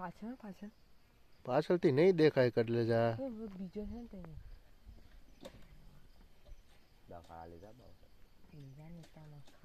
પાછળ પાછળ પાછળથી નહીં દેખાય એટલે જા એ બીજો છે ને તે દફા લીધા બહુ બીજા નેતા મસ્ત હતા.